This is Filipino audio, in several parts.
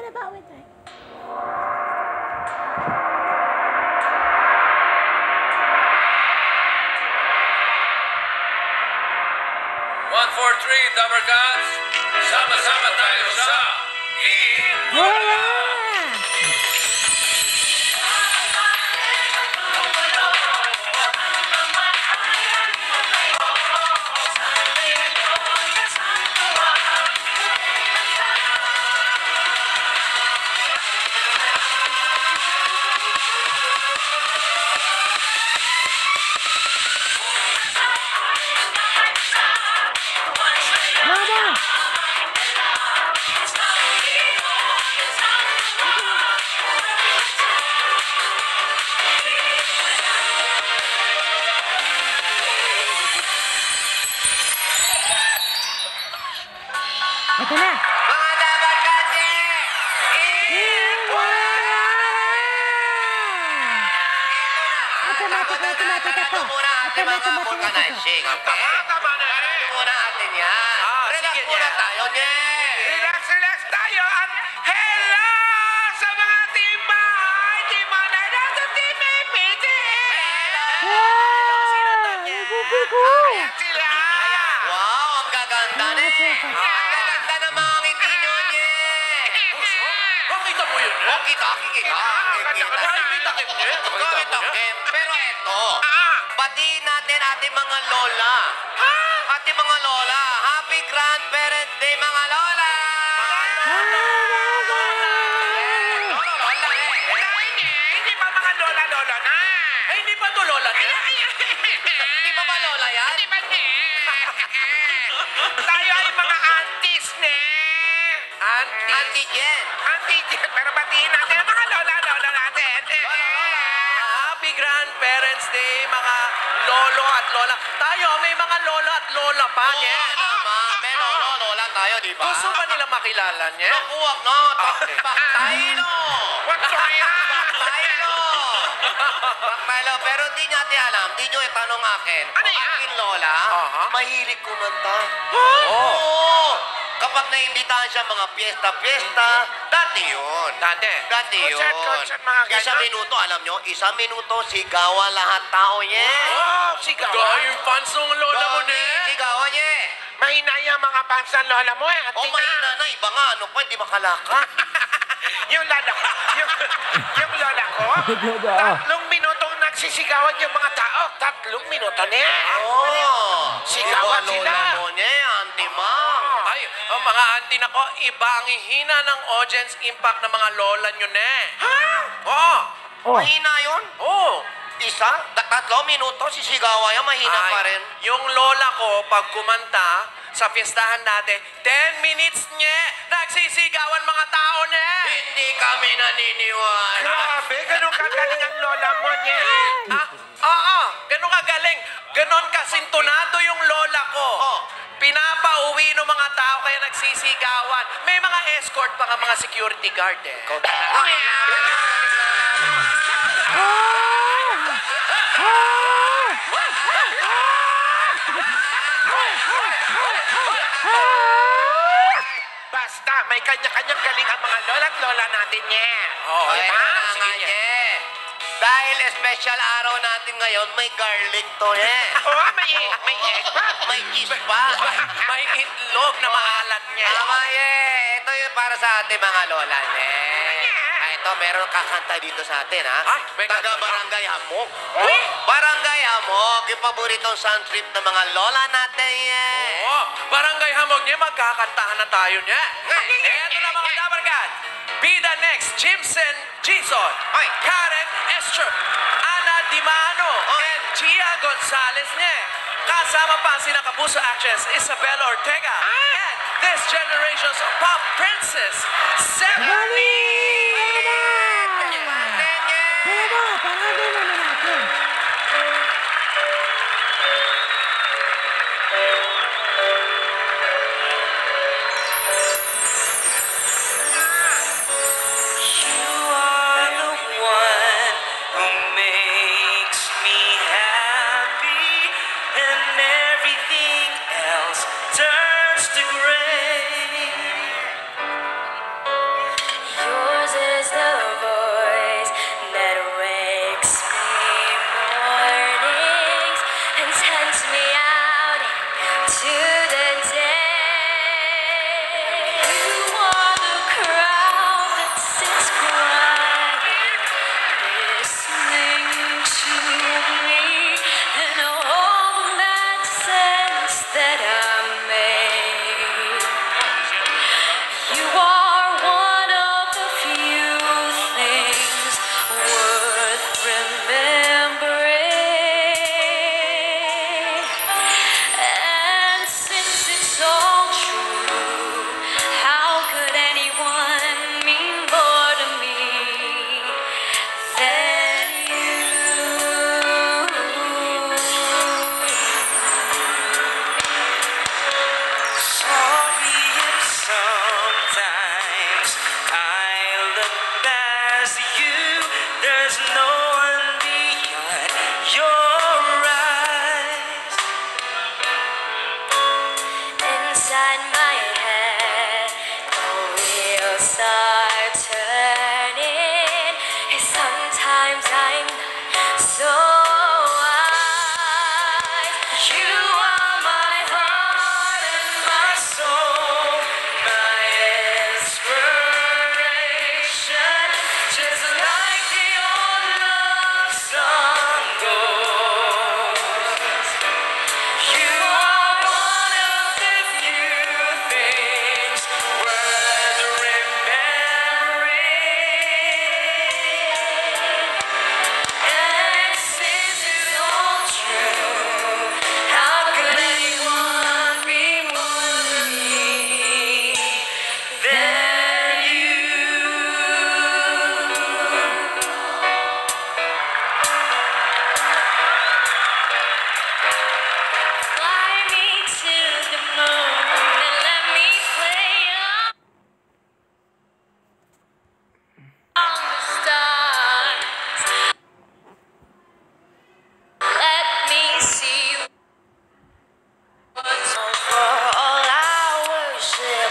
ko na ba? Wait, Ito muna ate mga Automatic, automatic vulcanizing. ako. Tama, tama na eh. Muna atin yan. Ah, Relax sige, muna tayo, Nye. Relax, relax tayo at hello sa mga team bahay, team Manay, nasa team! Bubi ko! Ayan sila! Wow, ang gaganda na eh. Ang gaganda ng mga ngiti nyo, Nye. Makita mo yun, Oh, kita, kikita. Kikita. Nakikita kita, Nye. Nakikita, Kem. Pero eto, Ah! Batiin natin ating mga lola. Ating mga lola. Happy Grandparents Day, mga lola! Lola eh. Jen. Pero batiin natin ang mga lola-lola natin. Happy Grandparents Day, lola. Tayo, may mga lolo at lola pa, Oo nye. naman. May lolo, lola tayo, di ba? Gusto ba nila makilala, nye? Naku, wag no. Okay. Baktailo. What's on? Baktailo. Baktailo. Pero di natin alam, di nyo itanong akin. Ano Ang yan? aking lola, Aha. mahilig kumanta. Oo. Kapag naimbitahan siya mga piyesta-piyesta, dati yun. Dati. Dati yun. Concert, concert, mga ganyan. Isang minuto, alam nyo, isang minuto, sigawan lahat tao, yeah. Oh, sigaw. Gaya yung fans ng lola mo, Dati, nye. Sigawan, yeah. Mahina yung mga fans ng lola mo eh. O, mahina na, iba nga, ano pa, hindi makalakad. yung lola ko, yung, yung lola ko, tatlong minutong nagsisigawan yung mga tao. Tatlong minuto na yan. Oo. Sigawan Iba, sila. Lola mo niya. Ang mga auntie nako, iba ang hihina ng audience impact ng mga lola nyo, ne. Ha? Oo. Oh, Mahina yun. Oo. Isa, tatlo minuto, sisigawan yan, mahina Ay, pa rin. Yung lola ko, pag kumanta sa fiestahan dati, 10 minutes nye, nagsisigawan mga tao nye. Hindi kami naniniwala. Grabe, ganun kagaling ang lola mo niya. Ah, oo, ganun kagaling. Ganon kasintonado yung lola ko. Oh. Pinapauwi ng mga tao kaya nagsisigawan. May mga escort pa nga mga security guard eh. Ikaw talaga. Basta, may kanya-kanyang galing ang mga lola at lola natin niya. Oo, Ay, diba? na Sige niya. Dahil special araw natin ngayon, may garlic to eh. Oo, may, may egg pa. May cheese pa. May itlog na maalat niya. Tama eh. Ito yung para sa ating mga lola eh. Ay, ito, meron kakanta dito sa atin ha. May Taga. Barangay Hamog. Uy! Barangay Hamog, yung paboritong sound trip ng mga lola natin barangay hamog niya, magkakantahan na tayo niya. Eto na mga dabarkad. Be the next Jimson Ay. Karen Esther, Ana Dimano, and Gia Gonzalez niya. Kasama pa sina kapuso actress Isabel Ortega and this generation's pop princess, Stephanie! Natin eh. Pero, paragay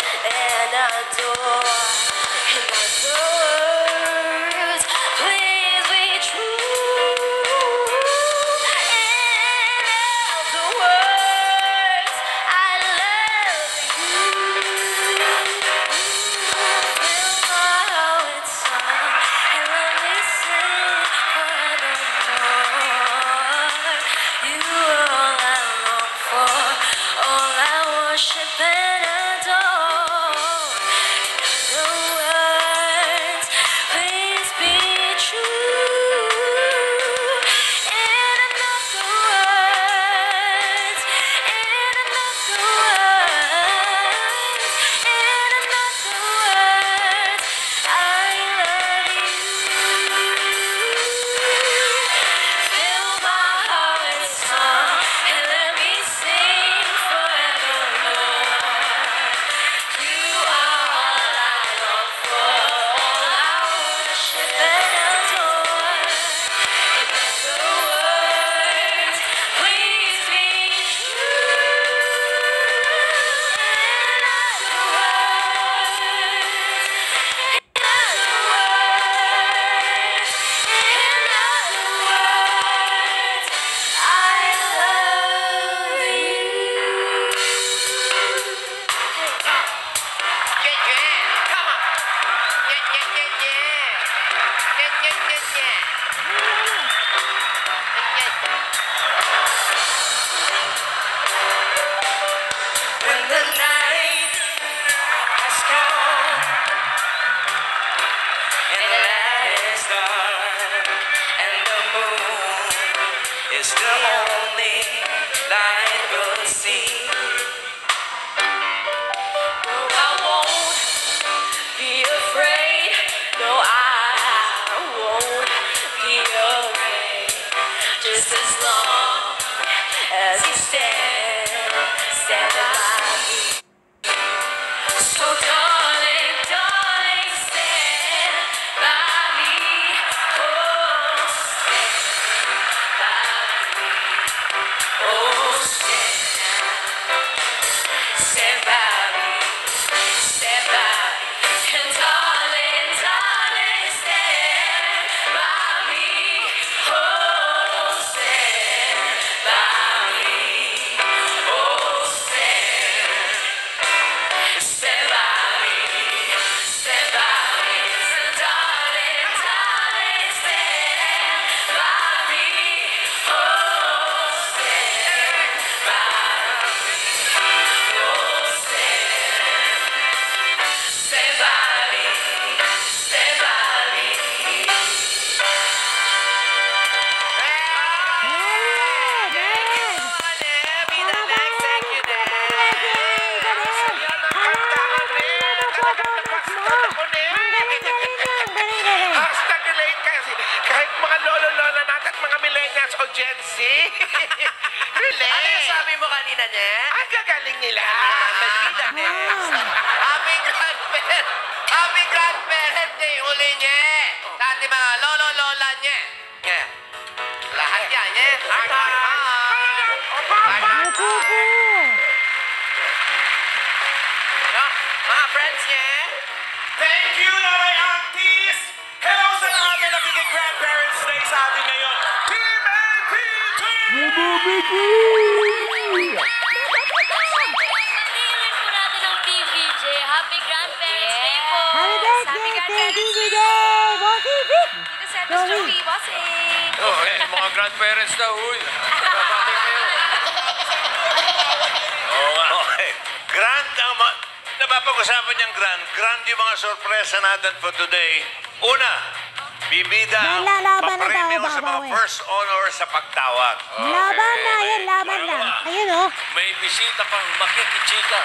and adore in my soul. Ako na Piliin po natin ang. Happy Grandparents Day po. Happy Teddy Bigay! Bossy Vic! Dito sa bossing. Oh, eh, mga grandparents daw, uy. Babati kayo. Oo nga. Okay. Grand ang ma- Napapag-usapan niyang grand. Grand yung mga sorpresa natin for today. Una, bibida ang na papremyo tayo, sa mga babawi. first honor sa pagtawag. Laban na, yan, laban na. Ayun, oh. May bisita pang makikichika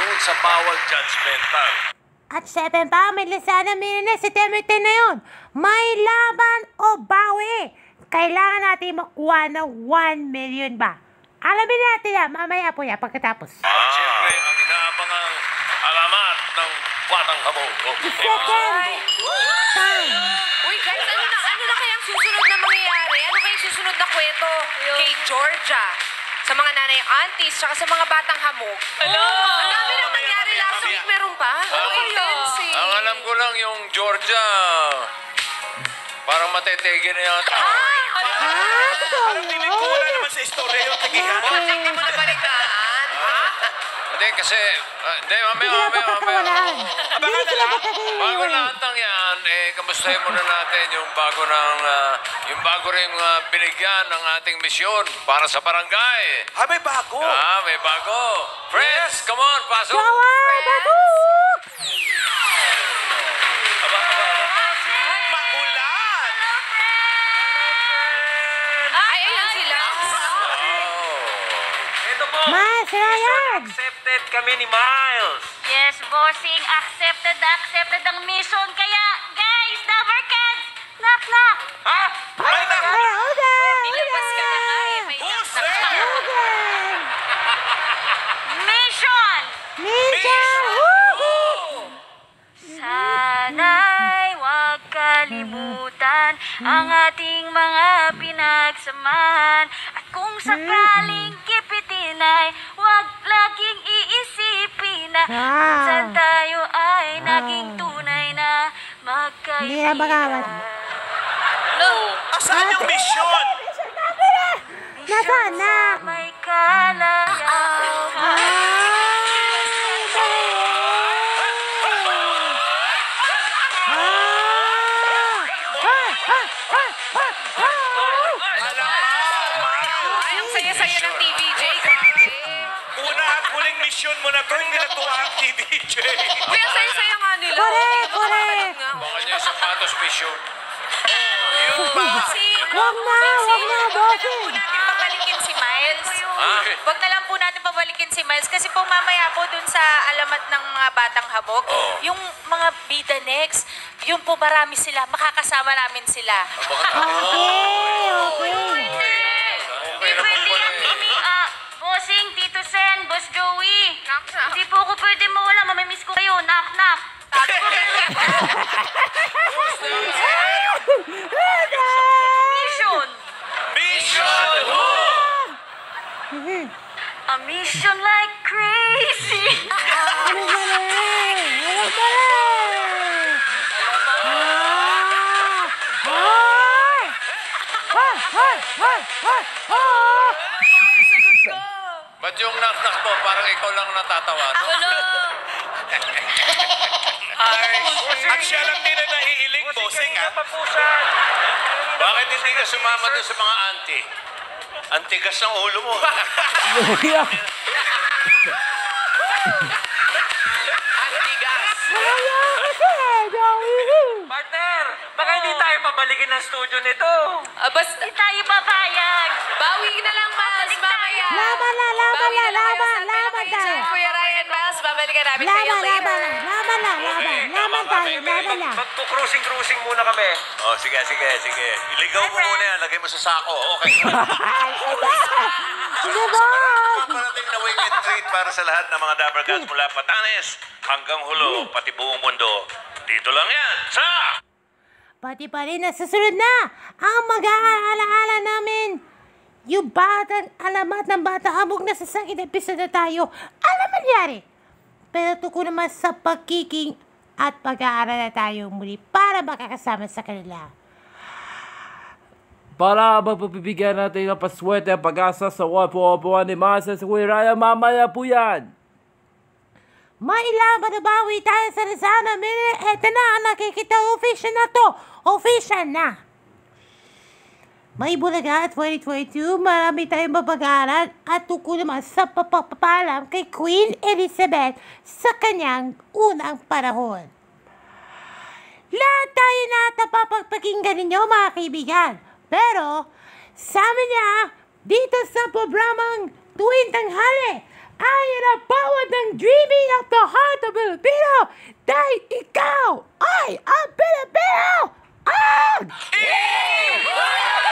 doon sa bawal judgmental. At syempre pa, may lisana na si Timothy na yun. May laban o bawi. Kailangan natin makuha ng 1 million ba? Alamin natin yan, mamaya po yan, pagkatapos. At siyempre, ang inaabangang alamat ng batang habo. Second time. Uy, guys, ano na, ano na kayang susunod na mangyayari? Ano kayang susunod na kwento kay Georgia? Sa mga nanay aunties, tsaka sa mga batang hamog. Hello! Ang dami nang nangyari last week, meron pa? Oh, intense eh. Ang alam ko lang yung Georgia, parang matetege na yata. Ah, totoo Parang feeling ko wala naman sa istorya yung tagihan. Hindi mo na balitaan. Hindi kasi, ah, hindi, mamaya, Hindi na mamaya, mamaya. pagkakawalaan. Hindi sila Bago pagkakawalaan. lahat ng yan, kamustahin muna natin yung bago ng, ah, yung bago rin uh, binigyan ng ating misyon para sa barangay. Ah, may bago. Ah, may bago. Friends, come on, pasok. Jowa, bago! Maulan! Ay, ayan sila. Ito po. Ryan! Accepted kami ni Miles. Yes, bossing. Accepted accepted ang mission. Kaya, knock knock. Ha? May na... Ay, okay! Nilabas ka Nasaan na? May Ah! Ang saya-saya ng TVJ. Una at huling mission mo na to, hindi natuwa ang TVJ. Uy, ang saya-saya nga nila. Correct, correct. nga. Baka niya sapatos mission. Si, Wag na, wag na, bossing. Ah. Huwag na lang po natin pabalikin si Miles kasi po mamaya po dun sa alamat ng mga batang habog, Oo. yung mga bida next, yung po marami sila, makakasama namin sila. Baka Okay, okay. Okay na po pala eh. Mami, ah, bossing, Tito Sen, Boss Joey. Hindi po ako pwede mawala, mamimiss ko kayo. Knock, knock. Tato ko kayo. Mission. A mission like crazy. Ano ba na? Ano ba na? Ah! Hoy! Hoy! Hoy! Hoy! Hoy! Hoy! Ba't yung knock-knock mo, parang ikaw lang natatawa? No? At siya lang din na naiiling, bossing, ha? Bakit hindi ka sumama doon sa mga auntie? Ang tigas ng ulo mo. hindi tayo pabalikin ng studio nito. Ah, basta, Hindi tayo papayag. bawi na lang, Miles, mamaya. Laban na, laban na, lang laban, laban Pilipinas. tayo. Kuya Ryan Miles, babalikan namin kayo Laban, later. laban na, laban Wala, laban. Laban tayo, laban lang. Magpo-cruising-cruising muna kami. Oh, sige, sige, sige. Iligaw mo muna yan. Lagay mo sa sako. Okay. Sige, boss! Parating na weekend treat para sa lahat ng mga Dapper Cats mula Patanes hanggang Hulo, pati buong mundo. Dito lang yan sa... Pati pa rin na susunod na ang mag-aalaala namin. Yung batang alamat ng bata habog na sa sakit episode tayo. Alam mangyari. Pero tuko naman sa pagkiking at pag-aaral na tayo muli para makakasama sa kanila. Para magpapibigyan natin ng paswerte ang pag-asa sa wapo-wapuan ni Masa sa Kuiraya, mamaya po yan. May laban na bawi tayo sa Rizana Mini. Eto na nakikita official na to. Official na. May Bulaga 2022, marami tayong mapag-aaral at tukol naman sa papapalam kay Queen Elizabeth sa kanyang unang panahon. Lahat tayo na napapagpakinggan ninyo mga kaibigan. Pero, sa amin niya, dito sa programang tuwing tanghali, I am a power than dreaming of the heart of Pilipino dahil ikaw ay ang Pilipino! Ang Pilipino!